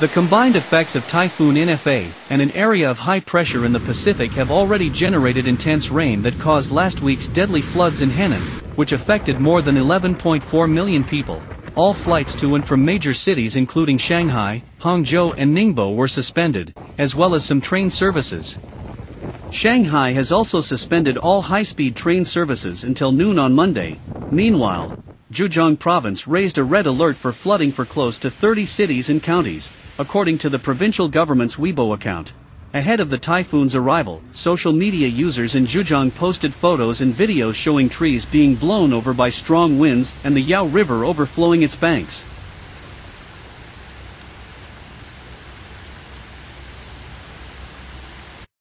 The combined effects of Typhoon In-fa and an area of high pressure in the Pacific have already generated intense rain that caused last week's deadly floods in Henan, which affected more than 11.4 million people. All flights to and from major cities including Shanghai, Hangzhou and Ningbo were suspended, as well as some train services. Shanghai has also suspended all high-speed train services until noon on Monday. Meanwhile, Zhejiang province raised a red alert for flooding for close to 30 cities and counties, according to the provincial government's Weibo account. Ahead of the typhoon's arrival, social media users in Zhejiang posted photos and videos showing trees being blown over by strong winds and the Yao River overflowing its banks.